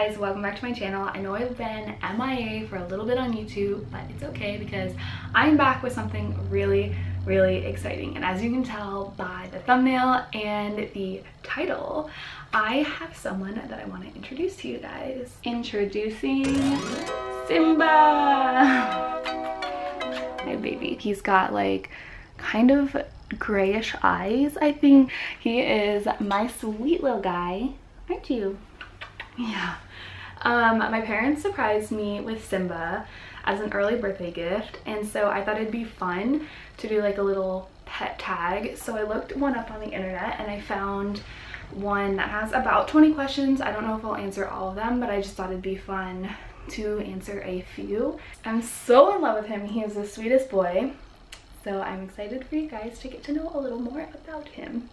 guys, welcome back to my channel. I know I've been MIA for a little bit on YouTube, but it's okay because I'm back with something really, really exciting. And as you can tell by the thumbnail and the title, I have someone that I want to introduce to you guys. Introducing Simba! My baby. He's got like kind of grayish eyes, I think. He is my sweet little guy, aren't you? Yeah. Um, my parents surprised me with Simba as an early birthday gift and so I thought it'd be fun to do like a little pet tag. So I looked one up on the internet and I found one that has about 20 questions. I don't know if I'll answer all of them, but I just thought it'd be fun to answer a few. I'm so in love with him. He is the sweetest boy. So I'm excited for you guys to get to know a little more about him.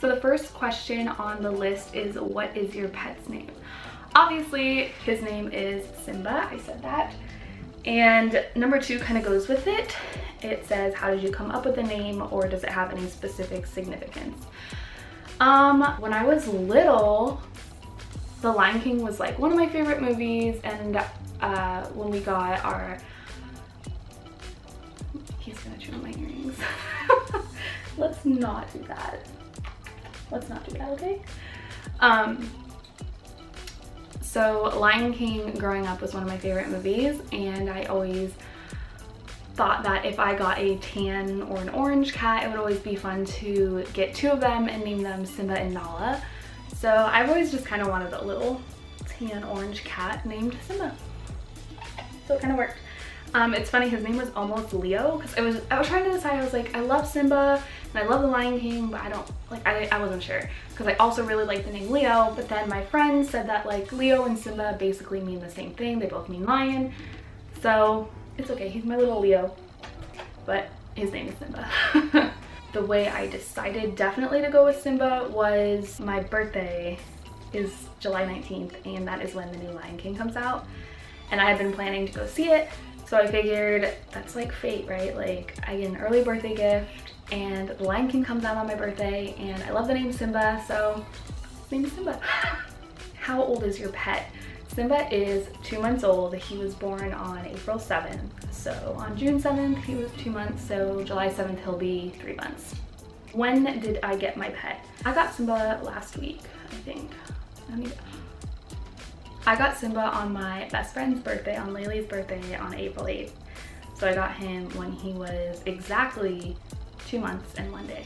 So the first question on the list is what is your pet's name? Obviously his name is Simba, I said that. And number two kind of goes with it. It says how did you come up with the name or does it have any specific significance? Um, when I was little, The Lion King was like one of my favorite movies and uh, when we got our, he's gonna chew on my earrings. Let's not do that let's not do that, okay? Um, so Lion King growing up was one of my favorite movies and I always thought that if I got a tan or an orange cat, it would always be fun to get two of them and name them Simba and Nala. So I've always just kind of wanted a little tan orange cat named Simba. So it kind of worked. Um, it's funny, his name was almost Leo because I was I was trying to decide, I was like, I love Simba and I love The Lion King, but I don't, like, I, I wasn't sure because I also really like the name Leo, but then my friend said that like Leo and Simba basically mean the same thing. They both mean lion. So it's okay, he's my little Leo, but his name is Simba. the way I decided definitely to go with Simba was my birthday is July 19th and that is when the new Lion King comes out. And I had been planning to go see it so I figured that's like fate, right? Like I get an early birthday gift and The Lion King comes out on my birthday and I love the name Simba, so name is Simba. How old is your pet? Simba is two months old. He was born on April 7th. So on June 7th, he was two months. So July 7th, he'll be three months. When did I get my pet? I got Simba last week, I think. I got Simba on my best friend's birthday, on Laylee's birthday on April 8th. So I got him when he was exactly two months and one day.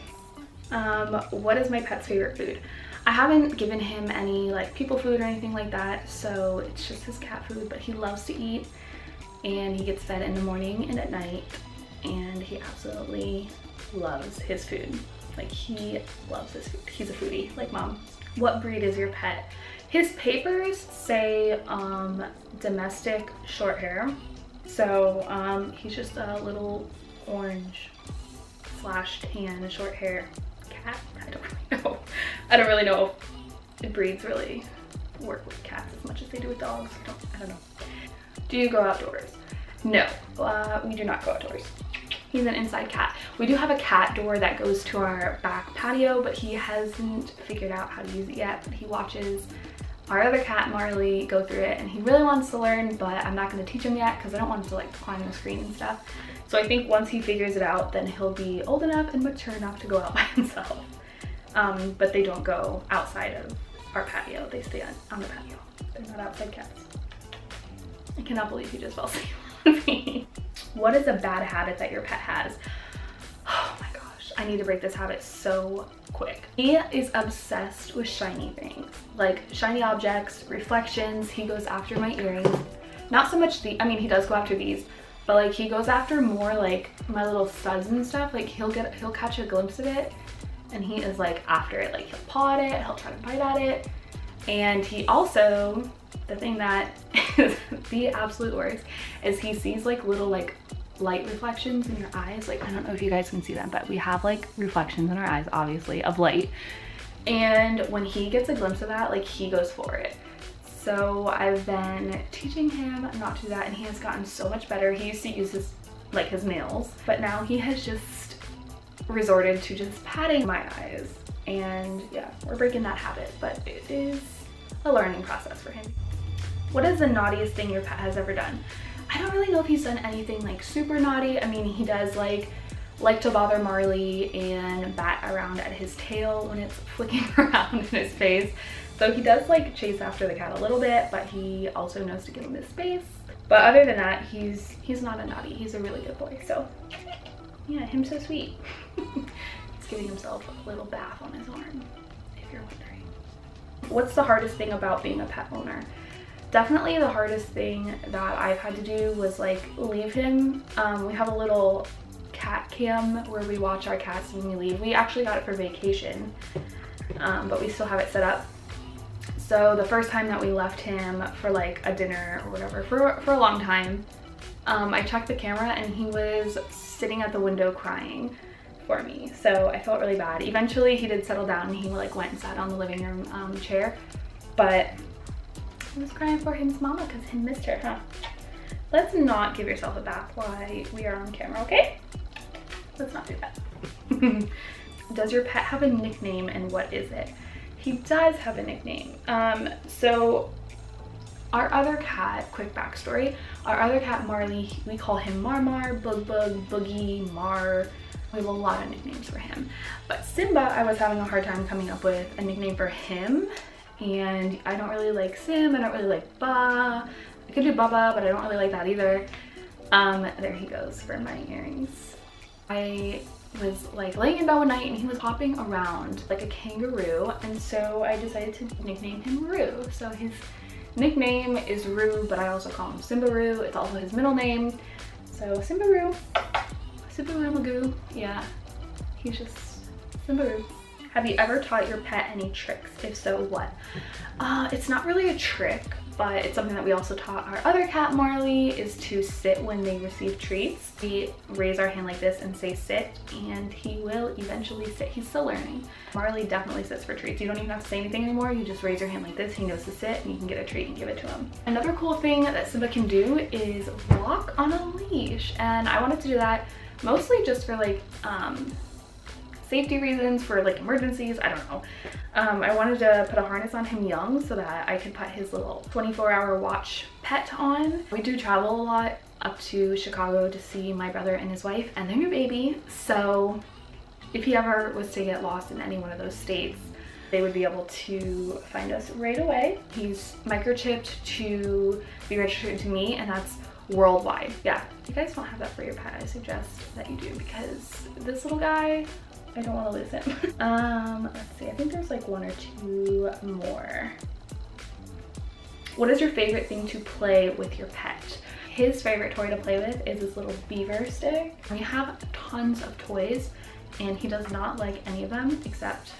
Um, what is my pet's favorite food? I haven't given him any like people food or anything like that, so it's just his cat food, but he loves to eat and he gets fed in the morning and at night and he absolutely loves his food. Like he loves his food. He's a foodie, like mom. What breed is your pet? His papers say um, domestic short hair. So um, he's just a little orange slash tan short hair cat. I don't really know. I don't really know if breeds really work with cats as much as they do with dogs. I don't, I don't know. Do you go outdoors? No, uh, we do not go outdoors. He's an inside cat. We do have a cat door that goes to our back patio, but he hasn't figured out how to use it yet. But he watches our other cat Marley go through it and he really wants to learn but I'm not going to teach him yet because I don't want him to like climb the screen and stuff. So I think once he figures it out then he'll be old enough and mature enough to go out by himself. Um, but they don't go outside of our patio. They stay on, on the patio. They're not outside cats. I cannot believe he just fell asleep on me. What is a bad habit that your pet has? Oh my gosh, I need to break this habit so quick. He is obsessed with shiny things, like shiny objects, reflections. He goes after my earrings. Not so much the, I mean, he does go after these, but like he goes after more like my little studs and stuff. Like he'll get, he'll catch a glimpse of it and he is like after it. Like he'll paw at it, he'll try to bite at it. And he also, the thing that is the absolute worst is he sees like little like light reflections in your eyes. Like, I don't know if you guys can see them, but we have like reflections in our eyes, obviously, of light. And when he gets a glimpse of that, like he goes for it. So I've been teaching him not to do that and he has gotten so much better. He used to use his, like his nails, but now he has just resorted to just patting my eyes And yeah, we're breaking that habit, but it is a learning process for him. What is the naughtiest thing your pet has ever done? I don't really know if he's done anything like super naughty. I mean, he does like like to bother Marley and bat around at his tail when it's flicking around in his face. So he does like chase after the cat a little bit, but he also knows to give him his space. But other than that, he's he's not a naughty. He's a really good boy. So yeah, him so sweet. he's giving himself a little bath on his arm, if you're wondering. What's the hardest thing about being a pet owner? Definitely the hardest thing that I've had to do was like leave him. Um, we have a little cat cam where we watch our cats when we leave. We actually got it for vacation, um, but we still have it set up. So the first time that we left him for like a dinner or whatever for, for a long time, um, I checked the camera and he was sitting at the window crying for me. So I felt really bad. Eventually he did settle down and he like went and sat on the living room um, chair, but I was crying for his mama because he missed her, huh? Let's not give yourself a bath while we are on camera, okay? Let's not do that. Does your pet have a nickname and what is it? He does have a nickname. Um, so our other cat, quick backstory, our other cat Marley, we call him Marmar, Bug Bug, Boogie, Mar. We have a lot of nicknames for him. But Simba, I was having a hard time coming up with a nickname for him. And I don't really like Sim, I don't really like Ba. I could do Baba, but I don't really like that either. Um, there he goes for my earrings. I was like laying in bed one night and he was hopping around like a kangaroo and so I decided to nickname him Roo. So his nickname is Roo but I also call him Simba Simbaroo. It's also his middle name. So Simbaroo, Simbaroo Magoo, yeah, he's just Simbaroo. Have you ever taught your pet any tricks? If so, what? Uh, it's not really a trick, but it's something that we also taught our other cat Marley is to sit when they receive treats. We raise our hand like this and say sit and he will eventually sit. He's still learning. Marley definitely sits for treats. You don't even have to say anything anymore. You just raise your hand like this. He knows to sit and you can get a treat and give it to him. Another cool thing that Simba can do is walk on a leash and I wanted to do that mostly just for like um, safety reasons for like emergencies i don't know. Um, i wanted to put a harness on him young so that i could put his little 24 hour watch pet on. We do travel a lot up to chicago to see my brother and his wife and their new baby. So if he ever was to get lost in any one of those states they would be able to find us right away. He's microchipped to be registered to me and that's worldwide. Yeah. If you guys don't have that for your pet i suggest that you do because this little guy I don't want to lose him. um, let's see, I think there's like one or two more. What is your favorite thing to play with your pet? His favorite toy to play with is this little beaver stick. We have tons of toys and he does not like any of them except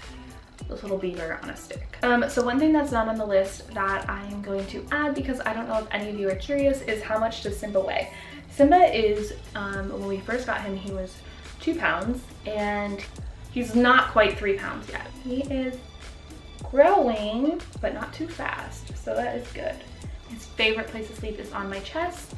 this little beaver on a stick. Um, so one thing that's not on the list that I am going to add because I don't know if any of you are curious is how much does Simba weigh? Simba is, um, when we first got him, he was two pounds and He's not quite three pounds yet. He is growing, but not too fast, so that is good. His favorite place to sleep is on my chest,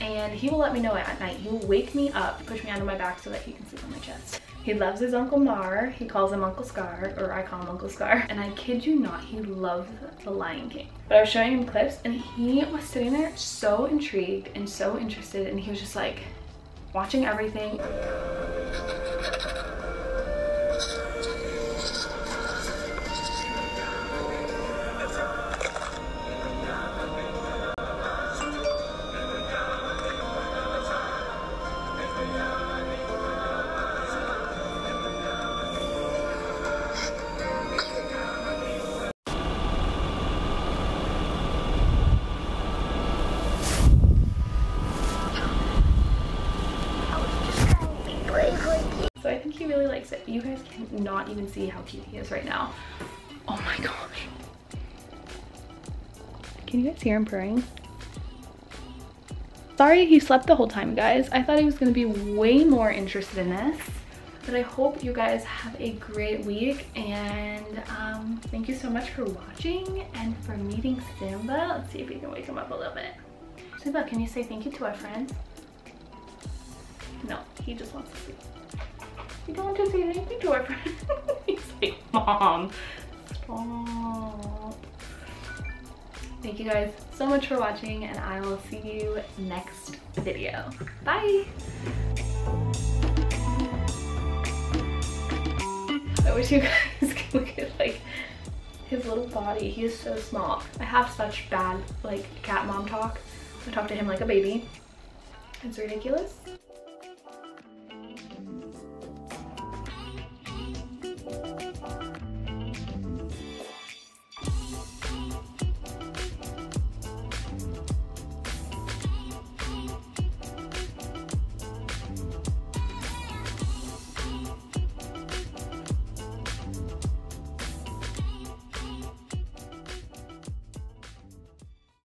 and he will let me know it at night. He will wake me up, push me onto my back so that he can sleep on my chest. He loves his Uncle Mar. He calls him Uncle Scar, or I call him Uncle Scar. And I kid you not, he loves The Lion King. But I was showing him clips and he was sitting there so intrigued and so interested and he was just like watching everything. You guys cannot even see how cute he is right now. Oh my gosh. Can you guys hear him purring? Sorry he slept the whole time, guys. I thought he was to be way more interested in this. But I hope you guys have a great week and um, thank you so much for watching and for meeting Simba. Let's see if we can wake him up a little bit. Simba, can you say thank you to our friends? No, he just wants to sleep. You don't want to say anything to our friend. Like, mom, stop. Thank you guys so much for watching and I will see you next video. Bye. I wish you guys could look at like his little body. He is so small. I have such bad like cat mom talk. I talk to him like a baby. It's ridiculous.